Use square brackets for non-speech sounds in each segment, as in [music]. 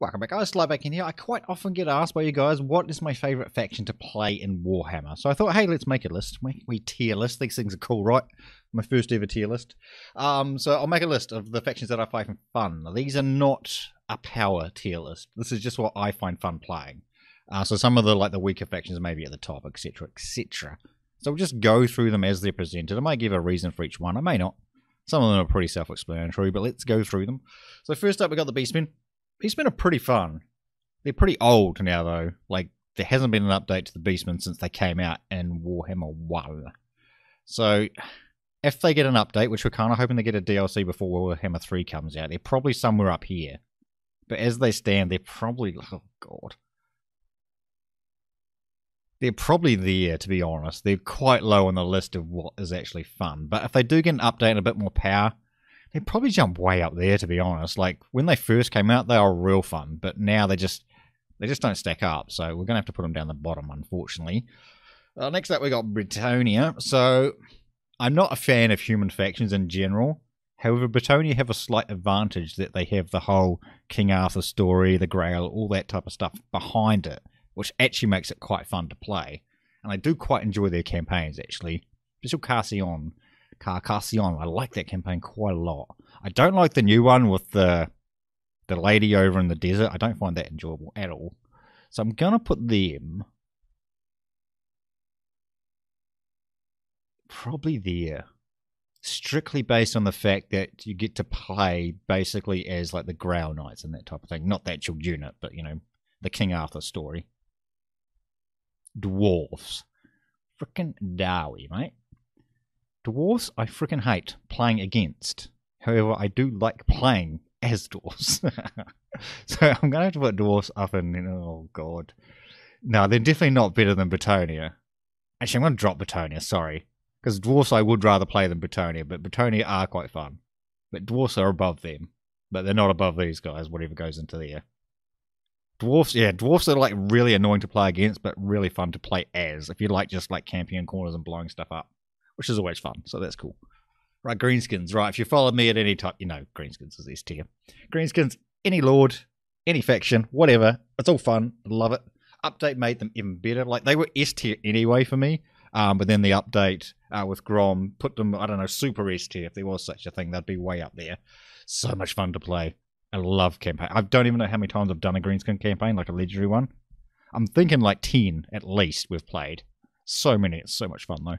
Welcome back, guys. Slybacon here. I quite often get asked by you guys what is my favourite faction to play in Warhammer. So I thought, hey, let's make a list. Make we tier list. These things are cool, right? My first ever tier list. Um, so I'll make a list of the factions that I find fun. These are not a power tier list. This is just what I find fun playing. Uh, so some of the like the weaker factions maybe at the top, etc., etc. So we'll just go through them as they're presented. I might give a reason for each one. I may not. Some of them are pretty self-explanatory, but let's go through them. So first up, we got the Beastmen. Beastmen are pretty fun. They're pretty old now, though. Like, there hasn't been an update to the Beastmen since they came out in Warhammer 1. So, if they get an update, which we're kind of hoping they get a DLC before Warhammer 3 comes out, they're probably somewhere up here. But as they stand, they're probably. Oh, God. They're probably there, to be honest. They're quite low on the list of what is actually fun. But if they do get an update and a bit more power, they probably jump way up there to be honest. Like when they first came out, they were real fun, but now they just they just don't stack up. So we're gonna have to put them down the bottom, unfortunately. Uh, next up, we got Bretonnia. So I'm not a fan of human factions in general. However, Bretonnia have a slight advantage that they have the whole King Arthur story, the Grail, all that type of stuff behind it, which actually makes it quite fun to play. And I do quite enjoy their campaigns, actually. Especially Carcassonne Carcassonne. I like that campaign quite a lot. I don't like the new one with the the lady over in the desert. I don't find that enjoyable at all. So I'm gonna put them probably there. Strictly based on the fact that you get to play basically as like the Grail Knights and that type of thing. Not the actual unit, but you know, the King Arthur story. Dwarfs. Frickin' Dowie, mate. Dwarves, I freaking hate playing against. However, I do like playing as dwarves. [laughs] so I'm going to have to put dwarves up in. Oh, God. No, they're definitely not better than Bretonnia. Actually, I'm going to drop Bretonnia, sorry. Because dwarves, I would rather play than Bretonnia, but Bretonnia are quite fun. But dwarves are above them. But they're not above these guys, whatever goes into there. Dwarfs, yeah, dwarfs are like really annoying to play against, but really fun to play as. If you like just like camping in corners and blowing stuff up which is always fun. So that's cool. Right, Greenskins. Right, if you followed me at any time, you know Greenskins is S tier. Greenskins, any lord, any faction, whatever. It's all fun. Love it. Update made them even better. Like they were S tier anyway for me. Um, but then the update uh, with Grom put them, I don't know, super S tier. If there was such a thing, they'd be way up there. So much fun to play. I love campaign. I don't even know how many times I've done a Greenskin campaign, like a legendary one. I'm thinking like 10 at least we've played. So many. It's so much fun though.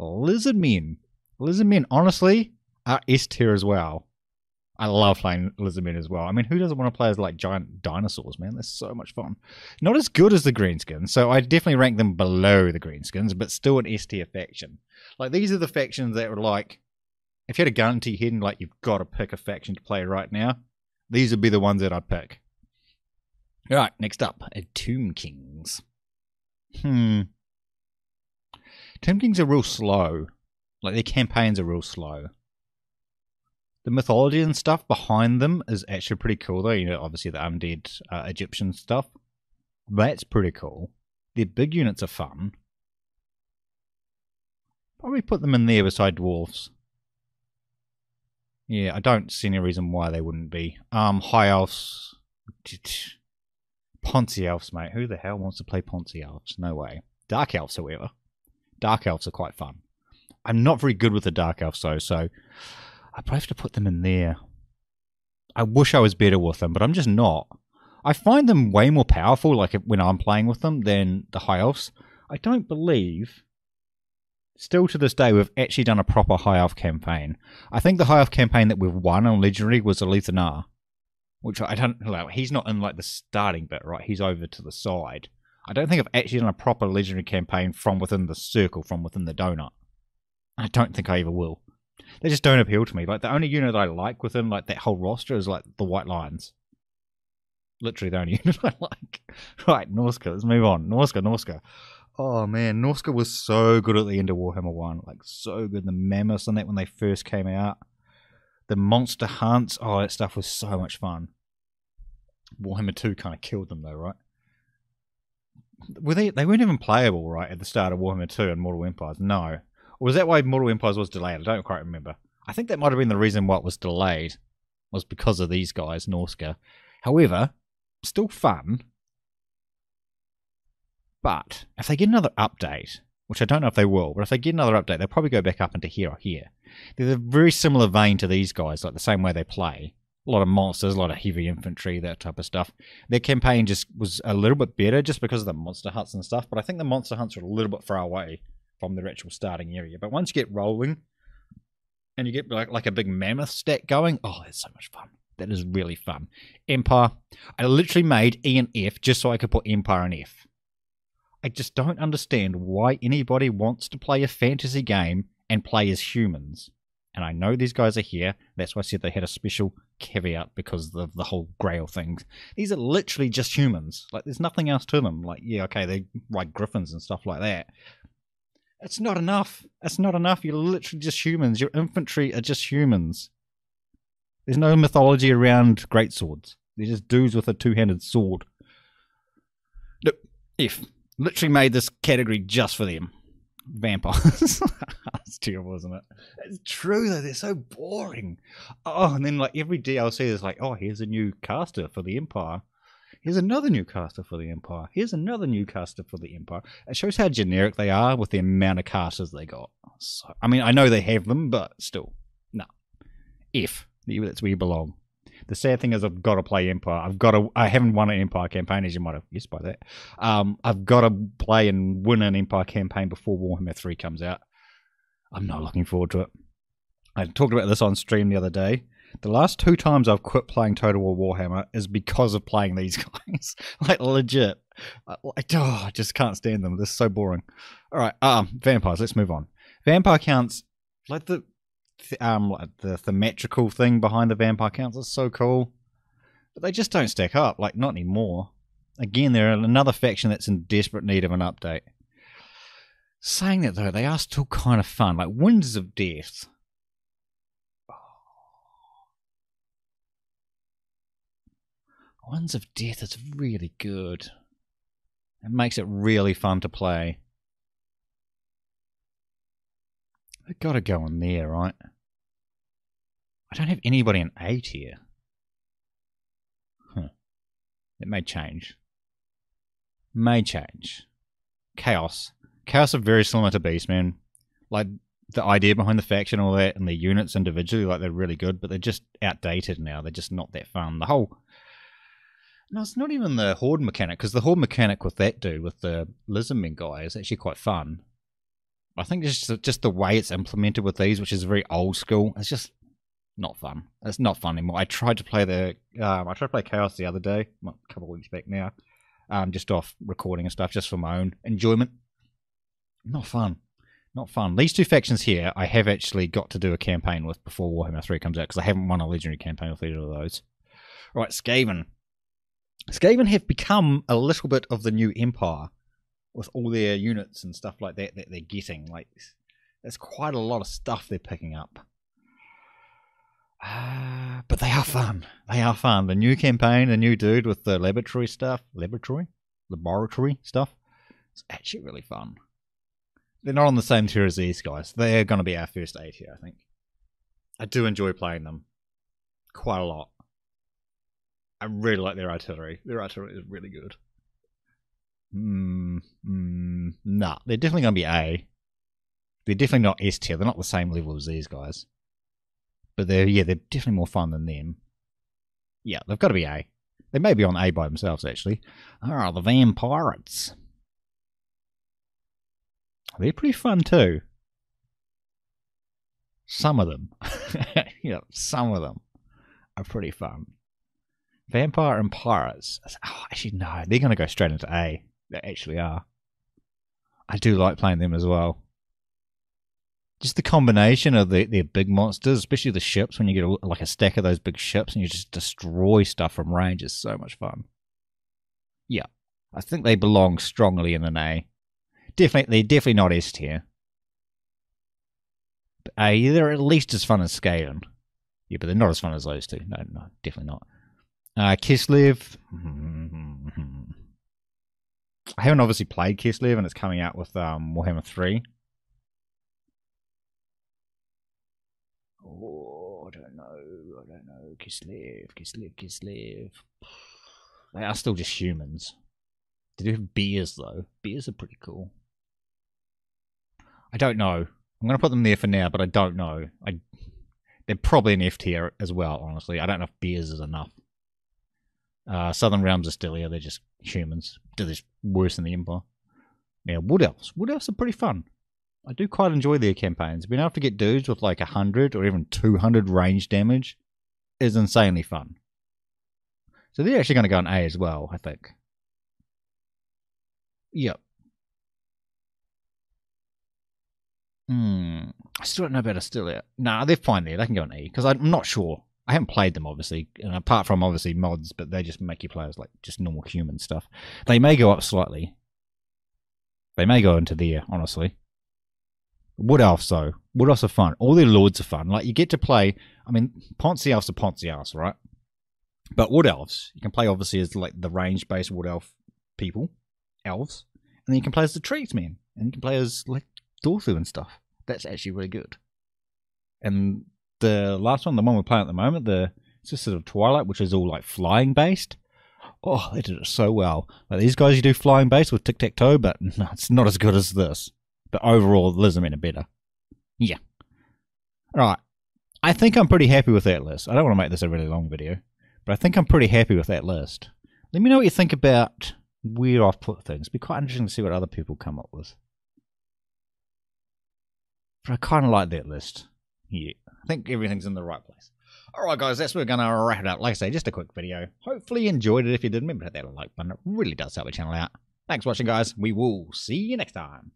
Lizardmen. Lizardmen, honestly, are S tier as well. I love playing Lizardmen as well. I mean, who doesn't want to play as like giant dinosaurs, man? They're so much fun. Not as good as the Greenskins, so I definitely rank them below the Greenskins, but still an S tier faction. Like these are the factions that were like, if you had a gun to your head and like you've got to pick a faction to play right now, these would be the ones that I'd pick. All right, next up, Tomb Kings. Hmm. Tomb Kings are real slow. Like their campaigns are real slow. The mythology and stuff behind them is actually pretty cool, though. You know, obviously the undead uh, Egyptian stuff. That's pretty cool. Their big units are fun. Probably put them in there beside dwarves. Yeah, I don't see any reason why they wouldn't be. Um, high elves, Ponce elves, mate. Who the hell wants to play Ponce elves? No way. Dark elves, however. Dark elves are quite fun. I'm not very good with the dark elves though, so I probably have to put them in there. I wish I was better with them, but I'm just not. I find them way more powerful, like when I'm playing with them, than the high elves. I don't believe, still to this day, we've actually done a proper high elf campaign. I think the high elf campaign that we've won on Legendary was Alith Anar, which I don't. Like, he's not in like the starting bit, right? He's over to the side. I don't think I've actually done a proper legendary campaign from within the circle, from within the donut. I don't think I ever will. They just don't appeal to me. Like the only unit that I like within like that whole roster is like the White Lions. Literally the only [laughs] unit I like. Right, Norsca. Let's move on. Norsca, Norsca. Oh man, Norsca was so good at the end of Warhammer One. Like so good. The mammoths on that when they first came out. The monster hunts. Oh, that stuff was so much fun. Warhammer Two kind of killed them though, right? Were they they weren't even playable right at the start of Warhammer 2 and Mortal Empires? No. Or was that why Mortal Empires was delayed? I don't quite remember. I think that might have been the reason why it was delayed was because of these guys, Norsca. However, still fun. But if they get another update, which I don't know if they will, but if they get another update, they'll probably go back up into here or here. They're a very similar vein to these guys, like the same way they play. A lot of monsters, a lot of heavy infantry, that type of stuff. Their campaign just was a little bit better just because of the monster hunts and stuff, but I think the monster hunts are a little bit far away from their actual starting area. But once you get rolling and you get like, like a big mammoth stack going, oh, that's so much fun. That is really fun. Empire. I literally made E and F just so I could put Empire and F. I just don't understand why anybody wants to play a fantasy game and play as humans. And I know these guys are here. That's why I said they had a special caveat because of the whole Grail thing. These are literally just humans. Like, there's nothing else to them. Like, yeah, okay, they like griffins and stuff like that. It's not enough. It's not enough. You're literally just humans. Your infantry are just humans. There's no mythology around great swords. They're just dudes with a two-handed sword. Look, if literally made this category just for them. Vampires. [laughs] That's terrible, isn't it? It's true though. They're so boring. Oh, and then like every DLC is like, oh, here's a new caster for the Empire. Here's another new caster for the Empire. Here's another new caster for the Empire. It shows how generic they are with the amount of casters they got. So, I mean, I know they have them, but still, no. F. That's where you belong. The sad thing is, I've got to play Empire. I've got to. I haven't won an Empire campaign, as you might have guessed by that. Um, I've got to play and win an Empire campaign before Warhammer Three comes out. I'm not looking forward to it. I talked about this on stream the other day. The last two times I've quit playing Total War Warhammer is because of playing these [laughs] guys. like legit. Like, oh, I just can't stand them. They're so boring. All right, um, vampires. Let's move on. Vampire counts like the um the theatrical thing behind the vampire counts is so cool, but they just don't stack up. Like not anymore. Again, they're another faction that's in desperate need of an update. Saying that though, they are still kind of fun. Like Winds of Death. Winds of Death is really good. It makes it really fun to play. They've got to go on there, right? I don't have anybody in A tier. Huh. It may change. May change. Chaos. Chaos are very similar to Beastman. Like, the idea behind the faction and all that, and the units individually, like, they're really good, but they're just outdated now. They're just not that fun. The whole. No, it's not even the Horde mechanic, because the Horde mechanic with that dude, with the Lizardmen guy, is actually quite fun. I think just just the way it's implemented with these, which is very old school, it's just not fun. It's not fun anymore. I tried to play the um, I tried to play Chaos the other day, a couple of weeks back now, um, just off recording and stuff, just for my own enjoyment. Not fun. Not fun. These two factions here, I have actually got to do a campaign with before Warhammer 3 comes out because I haven't won a legendary campaign with either of those. All right, Skaven. Skaven have become a little bit of the new Empire with all their units and stuff like that that they're getting. Like, there's quite a lot of stuff they're picking up. Uh, but they are fun. They are fun. The new campaign, the new dude with the laboratory stuff, laboratory, laboratory stuff, it's actually really fun. They're not on the same tier as these guys. They're going to be our first A tier, I think. I do enjoy playing them quite a lot. I really like their artillery. Their artillery is really good. Mm, mm, nah, they're definitely going to be A. They're definitely not S tier. They're not the same level as these guys. But they're yeah, they're definitely more fun than them. Yeah, they've got to be A. They may be on A by themselves actually. Ah, the Vampirates. They're pretty fun too. Some of them. [laughs] yeah, some of them are pretty fun. Vampire and Pirates. Oh, actually, no, they're going to go straight into A. They actually are. I do like playing them as well. Just the combination of the, the big monsters, especially the ships, when you get a, like a stack of those big ships and you just destroy stuff from range is so much fun. Yeah, I think they belong strongly in an A. Definitely, they're definitely not S tier. But A, they're at least as fun as Skaven. Yeah, but they're not as fun as those two. No, no, definitely not. Uh, Kislev. [laughs] I haven't obviously played Kislev, and it's coming out with um, Warhammer 3. Oh, I don't know. I don't know. Kislev, Kislev, Kislev. they are still just humans. They do have beers though. Beers are pretty cool. I don't know. I'm gonna put them there for now, but I don't know. I they're probably an F tier as well. Honestly, I don't know if beers is enough. Uh, Southern Realms are still here. They're just humans. They're just worse than the Empire. Now, Wood Elves. Wood Elves are pretty fun. I do quite enjoy their campaigns. Being able to get dudes with like 100 or even 200 range damage is insanely fun. So they're actually going to go on A as well, I think. Yep. Hmm. I still don't know about Estalia. Nah, they're fine there. They can go on E because I'm not sure. I haven't played them obviously, and apart from obviously mods, but they just make you play as like just normal human stuff. They may go up slightly. They may go into there, honestly. Wood elves though, wood elves are fun. All their lords are fun. Like you get to play. I mean, Ponce elves are Ponce elves, right? But wood elves, you can play obviously as like the range-based wood elf people, elves, and then you can play as the trees men, and you can play as like Durthu and stuff. That's actually really good. And the last one, the one we're playing at the moment, the Sisters of Twilight, which is all like flying based. Oh, they did it so well. Like these guys, you do flying based with Tiktaq'to, but [laughs] no, it's not as good as this. But overall, Lizardmen are better. Yeah. All right. I think I'm pretty happy with that list. I don't want to make this a really long video, but I think I'm pretty happy with that list. Let me know what you think about where I've put things. It'd be quite interesting to see what other people come up with. But I kind of like that list. Yeah, I think everything's in the right place. Alright guys, that's we're going to wrap it up. Like I say, just a quick video. Hopefully you enjoyed it. If you did, remember to hit that like button. It really does help the channel out. Thanks for watching guys. We will see you next time.